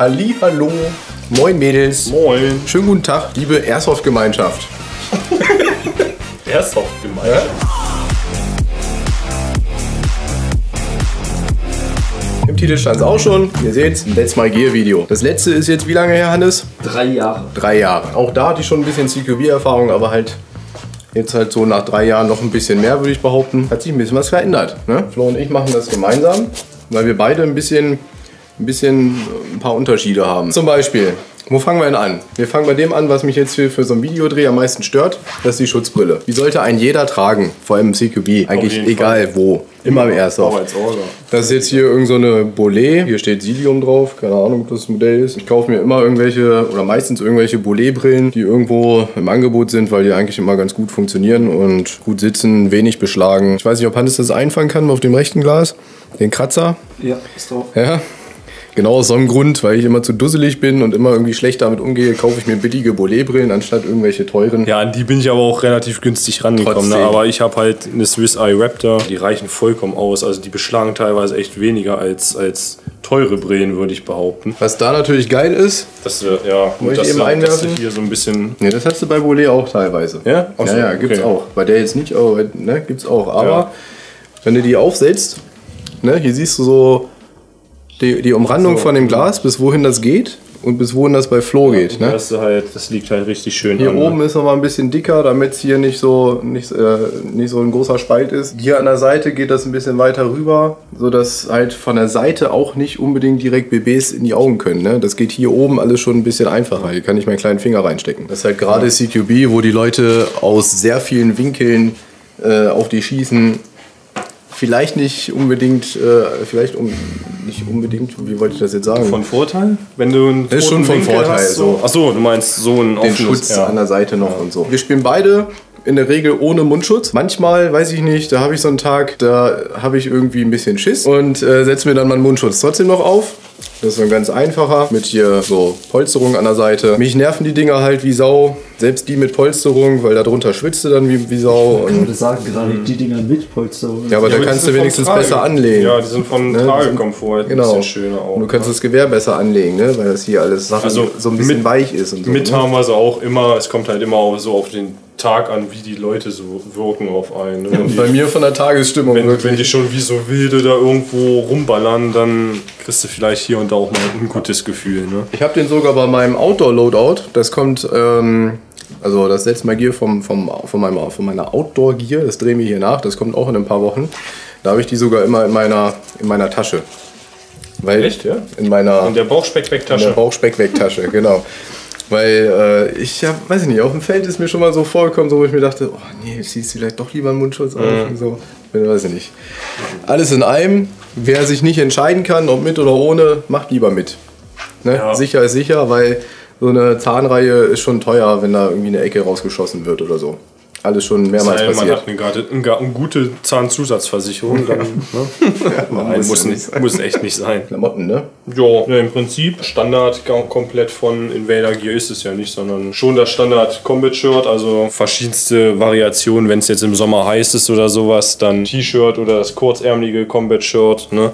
Ali, hallo. Moin Mädels. Moin. Schönen guten Tag, liebe Airsoft-Gemeinschaft. Airsoft gemeint. Im Titel stand es auch schon. Ihr seht's, ein Let's My Gear Video. Das letzte ist jetzt wie lange her, Hannes? Drei Jahre. Drei Jahre. Auch da hatte ich schon ein bisschen CQB-Erfahrung, aber halt jetzt halt so nach drei Jahren noch ein bisschen mehr, würde ich behaupten. Hat sich ein bisschen was verändert. Ne? Flo und ich machen das gemeinsam, weil wir beide ein bisschen, ein bisschen äh, ein paar Unterschiede haben. Zum Beispiel, wo fangen wir denn an? Wir fangen bei dem an, was mich jetzt für, für so ein Videodreh am meisten stört. Das ist die Schutzbrille. Die sollte ein jeder tragen, vor allem im CQB. Eigentlich egal wo. Immer im Airsoft. Auch als Orga. Das ist jetzt hier irgend so eine Bolet. Hier steht Silium drauf. Keine Ahnung, ob das das Modell ist. Ich kaufe mir immer irgendwelche oder meistens irgendwelche Bolet-Brillen, die irgendwo im Angebot sind, weil die eigentlich immer ganz gut funktionieren und gut sitzen, wenig beschlagen. Ich weiß nicht, ob Hannes das einfangen kann auf dem rechten Glas. Den Kratzer. Ja, ist drauf. Ja. Genau aus so einem Grund, weil ich immer zu dusselig bin und immer irgendwie schlecht damit umgehe, kaufe ich mir billige Bolet-Brillen anstatt irgendwelche teuren. Ja, an die bin ich aber auch relativ günstig rangekommen. Ne? Aber ich habe halt eine Swiss Eye Raptor. Die reichen vollkommen aus. Also die beschlagen teilweise echt weniger als, als teure Brillen, würde ich behaupten. Was da natürlich geil ist, Das, äh, ja, Wollte ich das, eben dass einwerfen? du hier so ein bisschen. ne, das hast du bei Bolet auch teilweise. Ja? Ach so, ja, ja, gibt's okay. auch. Bei der jetzt nicht, aber ne, gibt's auch. Aber Ja. wenn du die aufsetzt, ne, hier siehst du so die, die Umrandung So. von dem Glas, bis wohin das geht und bis wohin das bei Flo geht. Ne? Das, ist halt, das liegt halt richtig schön Hier an. oben ist noch mal ein bisschen dicker, damit es hier nicht so, nicht, äh, nicht so ein großer Spalt ist. Hier an der Seite geht das ein bisschen weiter rüber, sodass halt von der Seite auch nicht unbedingt direkt BBs in die Augen können. Ne? Das geht hier oben alles schon ein bisschen einfacher. Hier kann ich meinen kleinen Finger reinstecken. Das ist halt gerade CQB, wo die Leute aus sehr vielen Winkeln äh, auf die schießen. Vielleicht nicht unbedingt, äh, vielleicht um, nicht unbedingt, wie wollte ich das jetzt sagen? Von Vorteil? Wenn du einen ist schon von Winkel Vorteil, Hast, so. so. Achso, du meinst so einen den offenes, Schutz ja. an der Seite noch und so. Wir spielen beide in der Regel ohne Mundschutz. Manchmal, weiß ich nicht, da habe ich so einen Tag, da habe ich irgendwie ein bisschen Schiss und äh, setze mir dann meinen Mundschutz trotzdem noch auf. Das ist so ein ganz einfacher mit hier so Polsterung an der Seite. Mich nerven die Dinger halt wie Sau. Selbst die mit Polsterung, weil darunter schwitzt du dann wie, wie Sau. Ich würde sagen, gerade die Dinger mit Polsterung. ja, aber da aber die kannst du vom wenigstens Trage. besser anlegen. Ja, die sind von Ne, Tragekomfort halt ein Genau. bisschen schöner auch. Und du kannst das Gewehr besser anlegen, ne? weil das hier alles Sachen Also so ein bisschen mit- weich ist und so. Mit ne? haben wir sie auch immer, es kommt halt immer auch so auf den Tag an, wie die Leute so wirken auf einen. ne? Und die, bei mir von der Tagesstimmung wenn, wirklich. wenn die schon wie so Wilde da irgendwo rumballern, dann kriegst du vielleicht hier und da auch mal ein ungutes Gefühl. Ne? Ich habe den sogar bei meinem Outdoor-Loadout. Das kommt, ähm, also das letzte Mal Gear vom, vom, von, meinem, von meiner Outdoor-Gear. Das drehen wir hier nach. Das kommt auch in ein paar Wochen. Da habe ich die sogar immer in meiner, in meiner Tasche. Weil Echt, ja? In meiner, In der in der. Bauchspeckwegtasche, genau. Weil äh, ich ja, weiß ich nicht, auf dem Feld ist mir schon mal so vorgekommen, so, wo ich mir dachte, oh nee, ziehst du vielleicht doch lieber einen Mundschutz auf und so. Ich weiß ich nicht. Alles in einem. Wer sich nicht entscheiden kann, ob mit oder ohne, macht lieber mit. Ne? Ja. Sicher ist sicher, weil so eine Zahnreihe ist schon teuer, wenn da irgendwie eine Ecke rausgeschossen wird oder so. Alles schon mehrmals Sei, man passiert. hat eine, gerade- eine, gute Zahnzusatzversicherung, dann ne? Nein, muss ja nicht muss echt nicht sein. Klamotten, ne? Ja, ja, im Prinzip Standard komplett von Invader Gear ist es ja nicht, sondern schon das Standard Combat Shirt, also verschiedenste Variationen, wenn es jetzt im Sommer heiß ist oder sowas, dann T-Shirt oder das kurzärmelige Combat Shirt. Ne?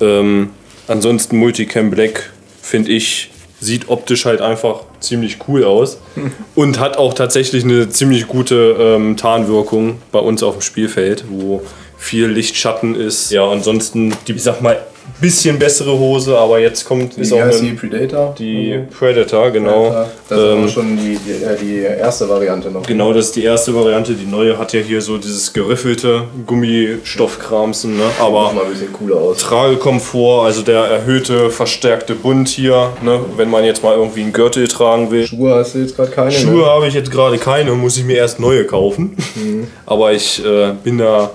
Ähm, ansonsten Multicam Black finde ich sieht optisch halt einfach ziemlich cool aus und hat auch tatsächlich eine ziemlich gute ähm, Tarnwirkung bei uns auf dem Spielfeld, wo viel Lichtschatten ist. Ja, ansonsten die, ich sag mal, bisschen bessere Hose, aber jetzt kommt ist Die auch die Predator. die Predator, genau. Das ist Ähm, aber schon die, die, äh, die erste Variante noch. Genau, das ist die erste Variante. Die neue hat ja hier so dieses geriffelte Gummistoffkramsen, ne? aber mal ein bisschen cooler aus. Tragekomfort, also der erhöhte, verstärkte Bund hier, ne? wenn man jetzt mal irgendwie einen Gürtel tragen will. Schuhe hast du jetzt gerade keine. Schuhe Ne? habe ich jetzt gerade keine, muss ich mir erst neue kaufen. Aber ich äh, bin da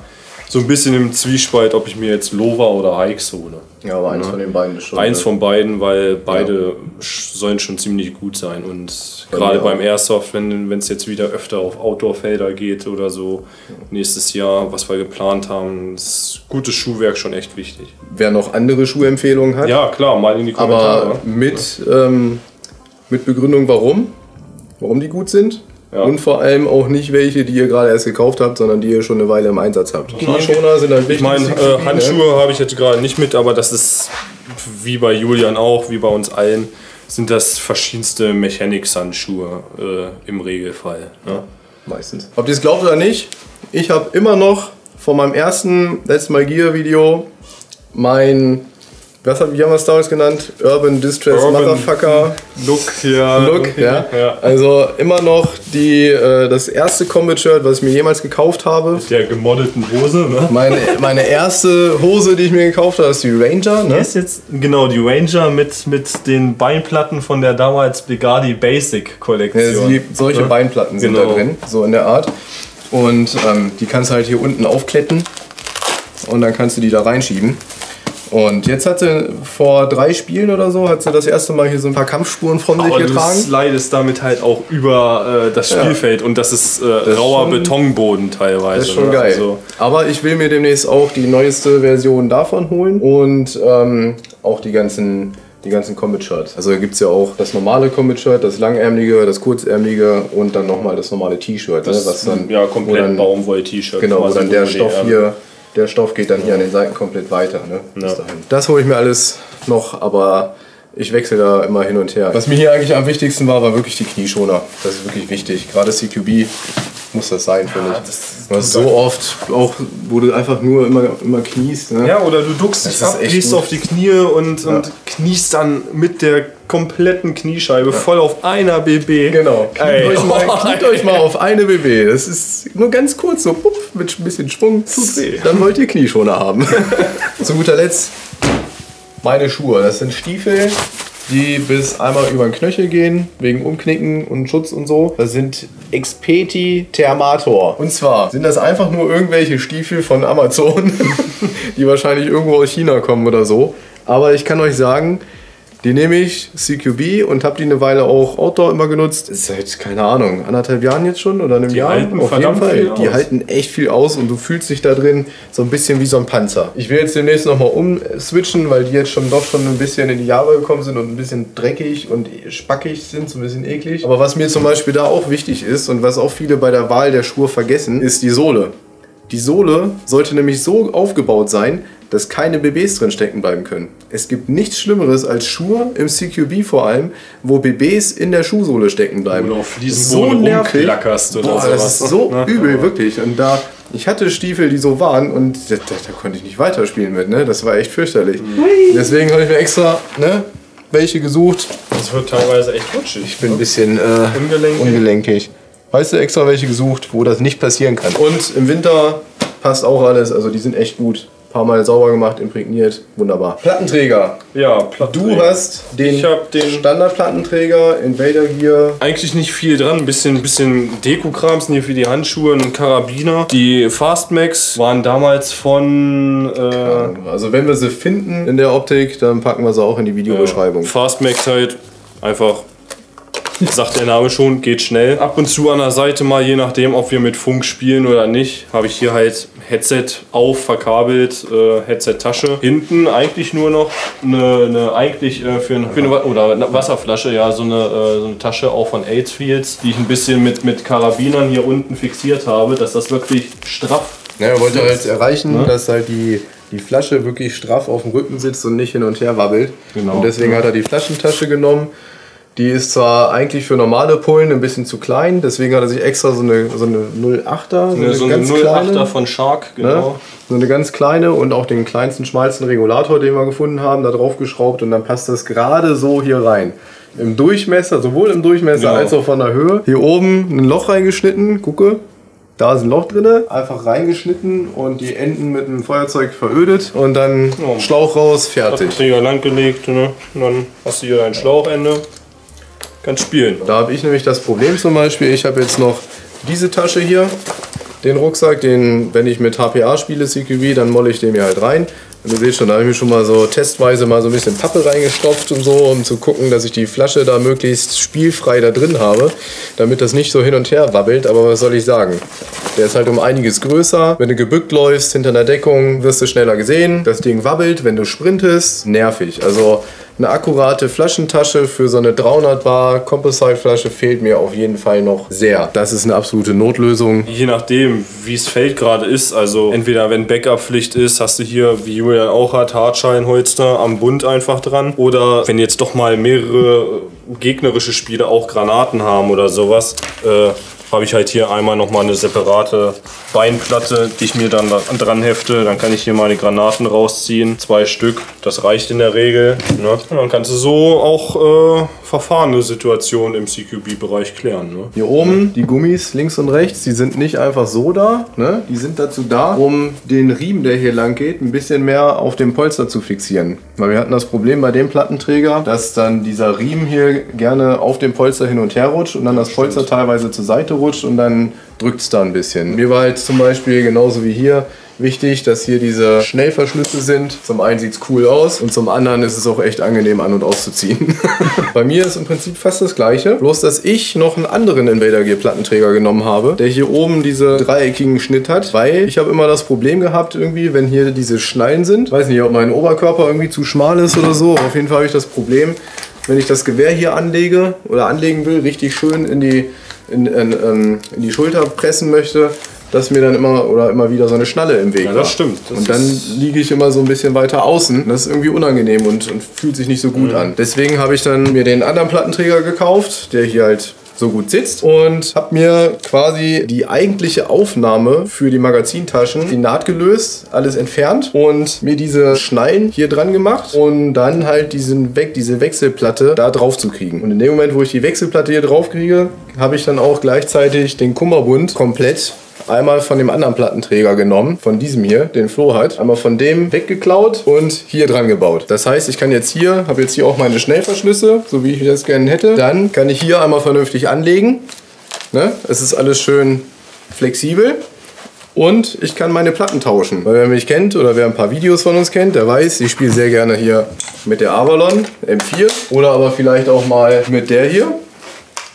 so ein bisschen im Zwiespalt, ob ich mir jetzt Lova oder Hikes hole. Ja, aber eins von den beiden ist schon. Eins ne? von beiden, weil beide sch- sollen schon ziemlich gut sein. Und gerade mir beim. Airsoft, wenn es jetzt wieder öfter auf Outdoor-Felder geht oder so, nächstes Jahr, was wir geplant haben, ist gutes Schuhwerk schon echt wichtig. Wer noch andere Schuhempfehlungen hat, Ja, klar, mal in die Kommentare. aber mit, ähm, mit Begründung, warum. Warum die gut sind. Ja. Und vor allem auch nicht welche, die ihr gerade erst gekauft habt, sondern die ihr schon eine Weile im Einsatz habt. Knieschoner sind halt wichtig. Ich meine, äh, ne? Handschuhe habe ich jetzt gerade nicht mit, aber das ist wie bei Julian auch, wie bei uns allen, sind das verschiedenste Mechanics-Handschuhe äh, im Regelfall. Ne? Meistens. Ob ihr es glaubt oder nicht, ich habe immer noch von meinem ersten Let's My Gear Video mein, was haben, wie haben wir es damals genannt? Urban Distress Urban Motherfucker Look, ja. Look. Ja? ja. Also immer noch die, äh, das erste Combat-Shirt, was ich mir jemals gekauft habe. Der gemoddeten Hose, ne? Meine, meine erste Hose, die ich mir gekauft habe, ist die Ranger. Ne? ist jetzt genau die Ranger mit, mit den Beinplatten von der damals Bugatti Basic Ja, Kollektion. sie, solche Ja. Beinplatten sind Genau. da drin, so in der Art. Und ähm, die kannst du halt hier unten aufkletten und dann kannst du die da reinschieben. Und jetzt hat sie vor drei Spielen oder so, hat sie das erste Mal hier so ein paar Kampfspuren von sich Aber du getragen. slidest damit halt auch über äh, das Spielfeld und das ist äh, rauer schon- Betonboden teilweise. Das ist schon ne? geil. Also, Aber ich will mir demnächst auch die neueste Version davon holen und ähm, auch die ganzen, die ganzen Combat-Shirts. Also gibt es ja auch das normale Combat-Shirt, das langärmelige, das kurzärmelige und dann nochmal das normale T-Shirt. Ne, das was dann, ja, komplett Baumwoll-T-Shirt. Genau, wo dann der Stoff hier, der Stoff geht dann hier an den Seiten komplett weiter. Ne? Ja. Das hole ich mir alles noch, aber ich wechsle da immer hin und her. Was mir hier eigentlich am wichtigsten war, war wirklich die Knieschoner. Das ist wirklich wichtig. Gerade CQB muss das sein, finde ich. Das ist so oft, auch wo du einfach nur immer, immer kniest. Ne? Ja, oder du duckst dich ab, gehst auf die Knie und, und kniest dann mit der kompletten Kniescheibe voll auf einer BB. Genau. Kniet, Ey. euch mal, kniet euch mal auf eine BB. Das ist nur ganz kurz, so puff, mit ein bisschen Schwung. Tut weh. Dann wollt ihr Knieschoner haben. Zu guter Letzt meine Schuhe. Das sind Stiefel, die bis einmal über den Knöchel gehen, wegen Umknicken und Schutz und so. Das sind Expeti Thermator. Und zwar sind das einfach nur irgendwelche Stiefel von Amazon, die wahrscheinlich irgendwo aus China kommen oder so. Aber ich kann euch sagen, die nehme ich CQB und habe die eine Weile auch Outdoor immer genutzt. Seit, keine Ahnung, anderthalb Jahren jetzt schon oder einem Jahr. halten Auf jeden Fall. Die aus. halten echt viel aus und du fühlst dich da drin so ein bisschen wie so ein Panzer. Ich will jetzt demnächst nochmal umswitchen, weil die jetzt schon doch schon ein bisschen in die Jahre gekommen sind und ein bisschen dreckig und spackig sind, so ein bisschen eklig. Aber was mir zum Beispiel da auch wichtig ist und was auch viele bei der Wahl der Schuhe vergessen, ist die Sohle. Die Sohle sollte nämlich so aufgebaut sein, dass keine BBs drin stecken bleiben können. Es gibt nichts Schlimmeres als Schuhe, im CQB vor allem, wo BBs in der Schuhsohle stecken bleiben. Oder auf Fliesenboden rumklackerst oder Boah, sowas, das ist ne? so Ja. übel, wirklich. Und da, ich hatte Stiefel, die so waren und da, da, da konnte ich nicht weiterspielen mit, ne? Das war echt fürchterlich. Deswegen habe ich mir extra, ne, welche gesucht. Das wird teilweise echt rutschig. Ich bin ein bisschen äh, Ungelenkig. ungelenkig. Weißt du, extra welche gesucht, wo das nicht passieren kann. Und im Winter passt auch alles, also die sind echt gut. Paar Mal sauber gemacht, imprägniert, wunderbar. Plattenträger. Ja, Platten. Du hast den, Ich hab den- Standardplattenträger, Invader Gear. Eigentlich nicht viel dran, ein bisschen, bisschen Deko-Krams hier für die Handschuhe, ein Karabiner. Die Fastmax waren damals von äh, Also wenn wir sie finden in der Optik, dann packen wir sie auch in die Videobeschreibung. Fastmax halt einfach. Sagt der Name schon, geht schnell. Ab und zu an der Seite mal, je nachdem, ob wir mit Funk spielen oder nicht, habe ich hier halt Headset auf, verkabelt, äh, Headset-Tasche. Hinten eigentlich nur noch eine, eine eigentlich äh, für, ein, für eine oder eine Wasserflasche, ja, so eine, äh, so eine Tasche auch von Aidsfields, die ich ein bisschen mit, mit Karabinern hier unten fixiert habe, dass das wirklich straff Ja, er wollte halt erreichen, dass halt die, die Flasche wirklich straff auf dem Rücken sitzt und nicht hin und her wabbelt. Genau. Und deswegen hat er die Flaschentasche genommen. Die ist zwar eigentlich für normale Pullen ein bisschen zu klein, deswegen hat er sich extra so eine, so eine 08er, eine, so eine 08er von Shark, ne? genau. so eine ganz kleine und auch den kleinsten, schmalsten Regulator, den wir gefunden haben, da drauf geschraubt und dann passt das gerade so hier rein. Im Durchmesser, sowohl im Durchmesser Genau. als auch von der Höhe. Hier oben ein Loch reingeschnitten, gucke. Da ist ein Loch drin, einfach reingeschnitten und die Enden mit einem Feuerzeug verödet und dann Ja. Schlauch raus, fertig. Träger lang gelegt, ne? Und dann hast du hier dein Schlauchende. Kannst spielen. Da habe ich nämlich das Problem zum Beispiel, ich habe jetzt noch diese Tasche hier, den Rucksack, den, wenn ich mit HPA spiele, CQB, dann molle ich den mir halt rein. Und ihr seht schon, da habe ich mir schon mal so testweise mal so ein bisschen Pappe reingestopft und so, um zu gucken, dass ich die Flasche da möglichst spielfrei da drin habe, damit das nicht so hin und her wabbelt. Aber was soll ich sagen? Der ist halt um einiges größer. Wenn du gebückt läufst, hinter einer Deckung, wirst du schneller gesehen. Das Ding wabbelt, wenn du sprintest, nervig. Also eine akkurate Flaschentasche für so eine 300 Bar Composite-Flasche fehlt mir auf jeden Fall noch sehr. Das ist eine absolute Notlösung. Je nachdem, wie es Feld gerade ist, also entweder wenn Backup-Pflicht ist, hast du hier, wie Julian auch hat, Hartscheinholster am Bund einfach dran. Oder wenn jetzt doch mal mehrere gegnerische Spiele auch Granaten haben oder sowas, äh, habe ich halt hier einmal nochmal eine separate Beinplatte, die ich mir dann da dran hefte. Dann kann ich hier meine Granaten rausziehen. Zwei Stück, das reicht in der Regel. Ne? Dann kannst du so auch äh, verfahrene Situationen im CQB-Bereich klären. Ne? Hier oben die Gummis links und rechts, die sind nicht einfach so da. Ne? Die sind dazu da, um den Riemen, der hier lang geht, ein bisschen mehr auf dem Polster zu fixieren. Weil wir hatten das Problem bei dem Plattenträger, dass dann dieser Riemen hier gerne auf dem Polster hin und her rutscht und dann das Polster teilweise zur Seite rutscht und dann drückt es da ein bisschen. Mir war jetzt zum Beispiel genauso wie hier wichtig, dass hier diese Schnellverschlüsse sind. Zum einen sieht es cool aus und zum anderen ist es auch echt angenehm an- und auszuziehen. Bei mir ist im Prinzip fast das gleiche, bloß dass ich noch einen anderen Invader Gear Plattenträger genommen habe, der hier oben diese dreieckigen Schnitt hat, weil ich habe immer das Problem gehabt irgendwie, wenn hier diese Schnallen sind, weiß nicht, ob mein Oberkörper irgendwie zu schmal ist oder so, auf jeden Fall habe ich das Problem, wenn ich das Gewehr hier anlege oder anlegen will, richtig schön in die, in, in, in, in die Schulter pressen möchte, dass mir dann immer oder immer wieder so eine Schnalle im Weg Ja, war. das stimmt. Das und dann ist- liege ich immer so ein bisschen weiter außen. Das ist irgendwie unangenehm und, und fühlt sich nicht so gut an. Deswegen habe ich dann mir den anderen Plattenträger gekauft, der hier halt so gut sitzt und habe mir quasi die eigentliche Aufnahme für die Magazintaschen, die Naht gelöst, alles entfernt und mir diese Schnallen hier dran gemacht und dann halt diesen weg, diese Wechselplatte da drauf zu kriegen. Und in dem Moment, wo ich die Wechselplatte hier drauf kriege, habe ich dann auch gleichzeitig den Kummerbund komplett einmal von dem anderen Plattenträger genommen, von diesem hier, den Flo hat, einmal von dem weggeklaut und hier dran gebaut. Das heißt, ich kann jetzt hier, habe jetzt hier auch meine Schnellverschlüsse, so wie ich das gerne hätte. Dann kann ich hier einmal vernünftig anlegen. Ne? Es ist alles schön flexibel. Und ich kann meine Platten tauschen. Weil wer mich kennt oder wer ein paar Videos von uns kennt, der weiß, ich spiele sehr gerne hier mit der Avalon M4 oder aber vielleicht auch mal mit der hier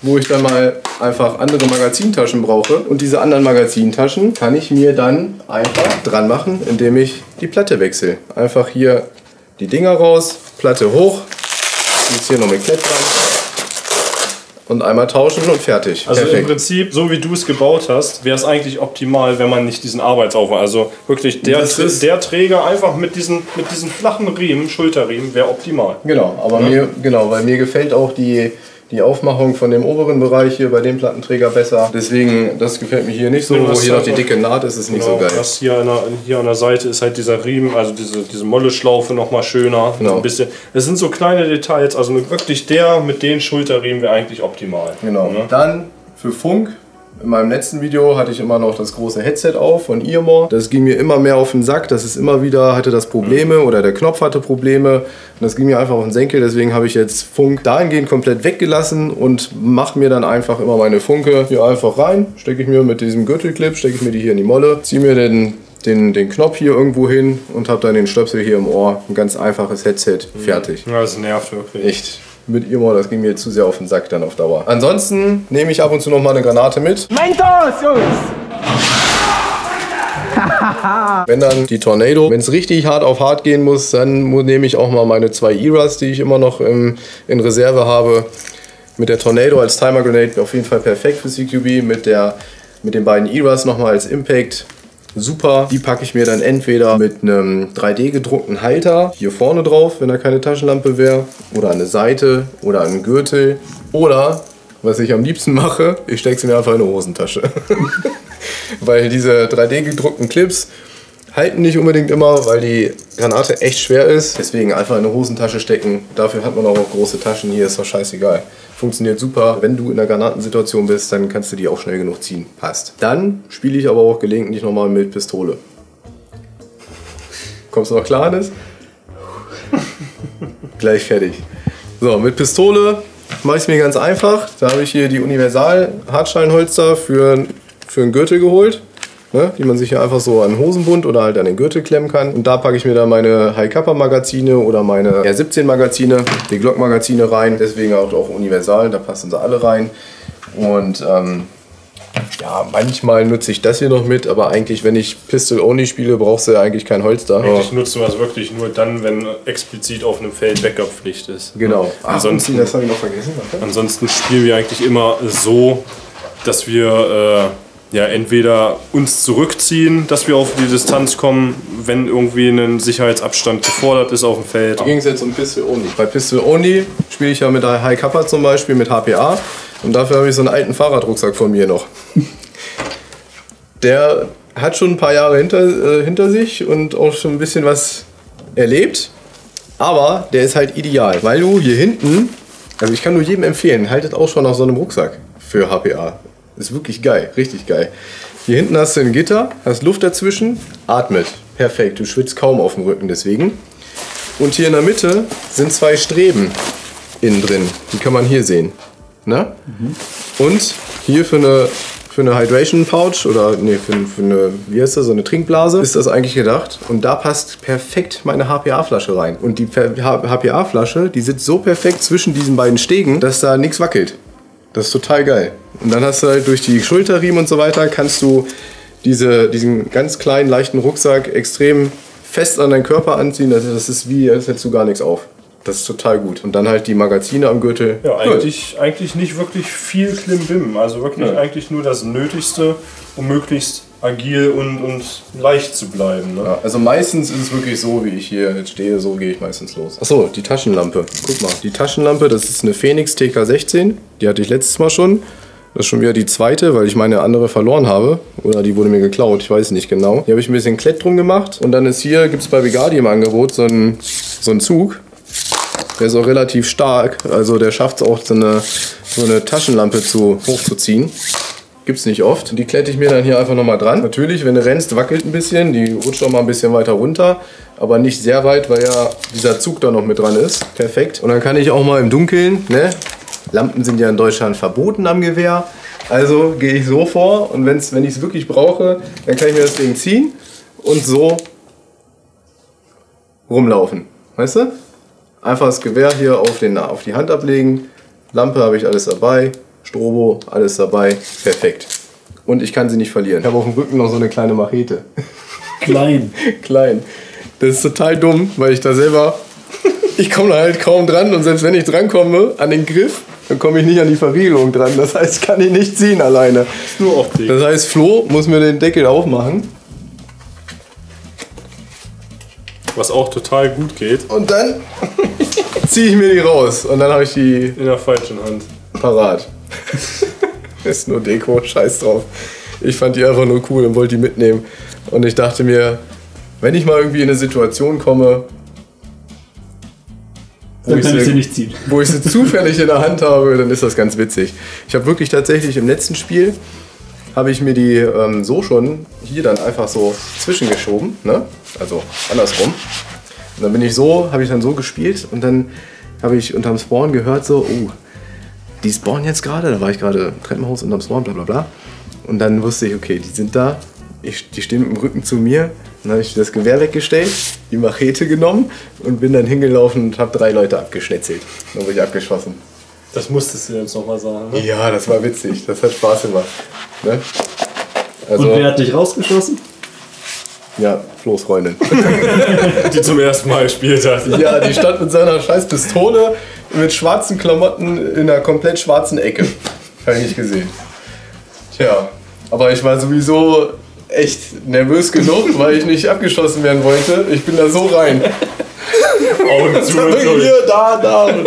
wo ich dann mal einfach andere Magazintaschen brauche. Und diese anderen Magazintaschen kann ich mir dann einfach dran machen, indem ich die Platte wechsle. Einfach hier die Dinger raus, Platte hoch, jetzt hier noch mit Klett dran und einmal tauschen und fertig. Also im Perfekt. Prinzip, so wie du es gebaut hast, wäre es eigentlich optimal, wenn man nicht diesen Arbeitsaufwand, also wirklich der, der Träger einfach mit diesen, mit diesen flachen Riemen, Schulterriemen, wäre optimal. Genau, aber mir, genau, weil mir gefällt auch die, die Aufmachung von dem oberen Bereich hier bei dem Plattenträger besser. Deswegen, das gefällt mir hier nicht so. Wo hier noch halt die dicke Naht ist, ist nicht Genau, so geil. Das hier, an der, hier an der Seite ist halt dieser Riemen, also diese, diese Molle-Schlaufe nochmal schöner. Genau. So ein bisschen. Das sind so kleine Details, also wirklich der mit den Schulterriemen wäre eigentlich optimal. Genau. Ne? Dann für Funk. In meinem letzten Video hatte ich immer noch das große Headset auf von Earmore. Das ging mir immer mehr auf den Sack. Das ist immer wieder, hatte das Probleme oder der Knopf hatte Probleme. Und das ging mir einfach auf den Senkel. Deswegen habe ich jetzt Funk dahingehend komplett weggelassen und mache mir dann einfach immer meine Funke hier einfach rein. Stecke ich mir mit diesem Gürtelclip, stecke ich mir die hier in die Molle, ziehe mir den, den, den Knopf hier irgendwo hin und habe dann den Stöpsel hier im Ohr. Ein ganz einfaches Headset. Fertig. Ja, das nervt wirklich. Echt. Mit Earmore, das ging mir zu sehr auf den Sack dann auf Dauer. Ansonsten nehme ich ab und zu noch mal eine Granate mit. Mentos, Jungs! Wenn dann die Tornado, wenn es richtig hart auf hart gehen muss, dann nehme ich auch mal meine zwei Eras, die ich immer noch im, in Reserve habe. Mit der Tornado als Timer Grenade auf jeden Fall perfekt für CQB. Mit, der, mit den beiden Eras nochmal als Impact super. Die packe ich mir dann entweder mit einem 3D gedruckten Halter hier vorne drauf, wenn da keine Taschenlampe wäre, oder an eine Seite oder an einen Gürtel. Oder, was ich am liebsten mache, ich stecke sie mir einfach in eine Hosentasche. Weil diese 3D gedruckten Clips halten nicht unbedingt immer, weil die Granate echt schwer ist. Deswegen einfach in eine Hosentasche stecken. Dafür hat man auch große Taschen. Hier ist doch scheißegal. Funktioniert super. Wenn du in einer Granatensituation bist, dann kannst du die auch schnell genug ziehen. Passt. Dann spiele ich aber auch gelegentlich nochmal mit Pistole. Kommst du noch klar, Hannes? Gleich fertig. So, mit Pistole mache ich es mir ganz einfach. Da habe ich hier die Universal-Hartschallenholster für, für einen Gürtel geholt. Ne, die man sich hier einfach so an den Hosenbund oder halt an den Gürtel klemmen kann. Und da packe ich mir dann meine High-Kappa-Magazine oder meine R17-Magazine, die Glock-Magazine rein. Deswegen auch, auch universal, da passen sie alle rein. Und ähm, Ja, manchmal nutze ich das hier noch mit, aber eigentlich, wenn ich Pistol Only spiele, brauchst du ja eigentlich kein Holster. Eigentlich nutzen wir es wirklich nur dann, wenn explizit auf einem Feld Backup-Pflicht ist. Genau. Ansonsten, das habe ich noch vergessen. Warte. ansonsten spielen wir eigentlich immer so, dass wir äh, ja, entweder uns zurückziehen, dass wir auf die Distanz kommen, wenn irgendwie ein Sicherheitsabstand gefordert ist auf dem Feld. Hier ging es jetzt um Pistol Only. Bei Pistol Only spiele ich ja mit der High Kappa zum Beispiel, mit HPA. Und dafür habe ich so einen alten Fahrradrucksack von mir noch. Der hat schon ein paar Jahre hinter, äh, hinter sich und auch schon ein bisschen was erlebt. Aber der ist halt ideal, weil du hier hinten, also ich kann nur jedem empfehlen, haltet auch schon nach so einem Rucksack für HPA. Ist wirklich geil, richtig geil. Hier hinten hast du ein Gitter, hast Luft dazwischen, atmet. Perfekt, du schwitzt kaum auf dem Rücken deswegen. Und hier in der Mitte sind zwei Streben innen drin. Die kann man hier sehen. Ne? Und hier für eine, für eine Hydration Pouch oder nee, für, für eine, wie heißt das, so eine Trinkblase ist das eigentlich gedacht. Und da passt perfekt meine HPA-Flasche rein. Und die HPA-Flasche, die sitzt so perfekt zwischen diesen beiden Stegen, dass da nichts wackelt. Das ist total geil. Und dann hast du halt durch die Schulterriemen und so weiter, kannst du diese, diesen ganz kleinen, leichten Rucksack extrem fest an deinen Körper anziehen. Das, das ist wie, als hättest du gar nichts auf. Das ist total gut. Und dann halt die Magazine am Gürtel. Ja, eigentlich, eigentlich nicht wirklich viel Klimbim. Also wirklich Ja. eigentlich nur das Nötigste, um möglichst agil und, und leicht zu bleiben. Ne? Ja, also meistens ist es wirklich so, wie ich hier jetzt stehe, so gehe ich meistens los. Achso, die Taschenlampe. Guck mal, die Taschenlampe, das ist eine Phoenix TK16. Die hatte ich letztes Mal schon. Das ist schon wieder die zweite, weil ich meine andere verloren habe. Oder die wurde mir geklaut, ich weiß nicht genau. Hier habe ich ein bisschen Klett drum gemacht. Und dann ist hier, gibt es bei Vigardi im Angebot so einen, so einen Zug. Der ist auch relativ stark. Also der schafft es auch, so eine, so eine Taschenlampe zu, hochzuziehen. Gibt's nicht oft. Die klette ich mir dann hier einfach nochmal dran. Natürlich, wenn du rennst, wackelt ein bisschen. Die rutscht auch mal ein bisschen weiter runter. Aber nicht sehr weit, weil ja dieser Zug da noch mit dran ist. Perfekt. Und dann kann ich auch mal im Dunkeln, ne? Lampen sind ja in Deutschland verboten am Gewehr. Also gehe ich so vor und wenn's, wenn ich es wirklich brauche, dann kann ich mir das Ding ziehen und so rumlaufen. Weißt du? Einfach das Gewehr hier auf, den, auf die Hand ablegen. Lampe habe ich alles dabei. Strobo, alles dabei. Perfekt. Und ich kann sie nicht verlieren. Ich habe auf dem Rücken noch so eine kleine Machete. Klein. Klein. Das ist total dumm, weil ich da selber. Ich komme da halt kaum dran und selbst wenn ich drankomme an den Griff, dann komme ich nicht an die Verriegelung dran. Das heißt, kann ich nicht ziehen alleine. Ist nur Optik. Das heißt, Flo muss mir den Deckel aufmachen Was auch total gut geht. und dann ziehe ich mir die raus und dann habe ich die In der falschen Hand. parat. ist nur Deko, scheiß drauf. Ich fand die einfach nur cool und wollte die mitnehmen. Und ich dachte mir, wenn ich mal irgendwie in eine Situation komme, wo Dann ich, sie sie, nicht ziehen. wo ich sie zufällig in der Hand habe, dann ist das ganz witzig. Ich habe wirklich tatsächlich im letzten Spiel, habe ich mir die ähm, so schon hier dann einfach so zwischengeschoben, ne? also andersrum. Und dann bin ich so, habe ich dann so gespielt und dann habe ich unterm Spawn gehört so, oh, die spawnen jetzt gerade, da war ich gerade im Treppenhaus unterm Spawn, bla bla bla. Und dann wusste ich, okay, die sind da, ich, die stehen mit dem Rücken zu mir. Dann habe ich das Gewehr weggestellt, die Machete genommen und bin dann hingelaufen und habe drei Leute abgeschnetzelt. Dann wurde ich abgeschossen. Das musstest du jetzt nochmal sagen. Ne? Ja, das war witzig, das hat Spaß gemacht. Ne? Und Also, wer hat dich rausgeschossen? ja, Flo's Freundin. Die zum ersten Mal gespielt hat. Ja, die stand mit seiner scheiß Pistole mit schwarzen Klamotten in einer komplett schwarzen Ecke. Habe ich nicht gesehen. Tja, aber ich war sowieso echt nervös genug, weil ich nicht abgeschossen werden wollte. Ich bin da so rein. Augen zu und durch. Hier, da, da. Und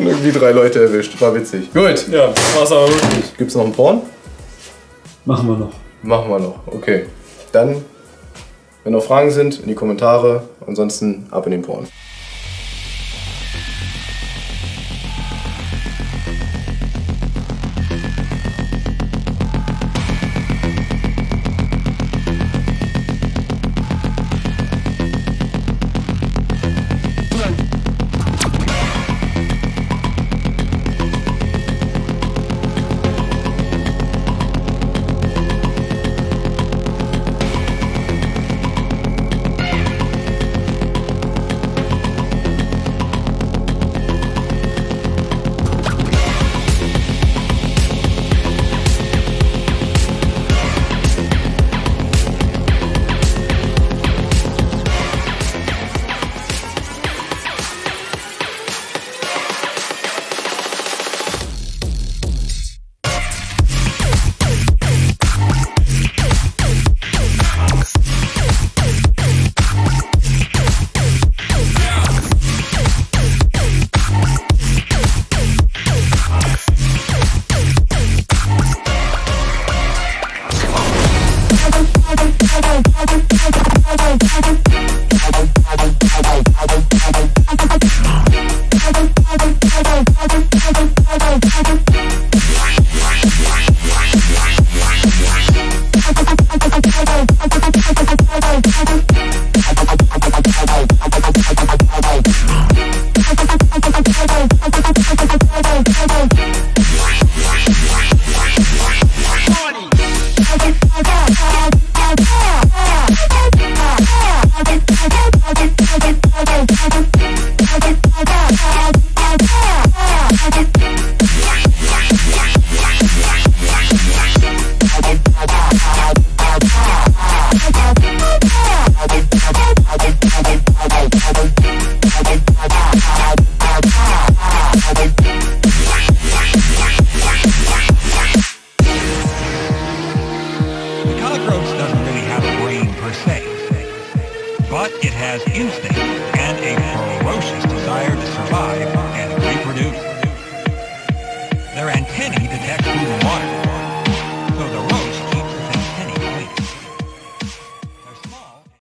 irgendwie drei Leute erwischt. War witzig. Gut. Ja, das war's aber wirklich. Gibt's noch einen Porn? Machen wir noch. Machen wir noch. Okay. Dann, wenn noch Fragen sind, in die Kommentare. Ansonsten ab in den Porn.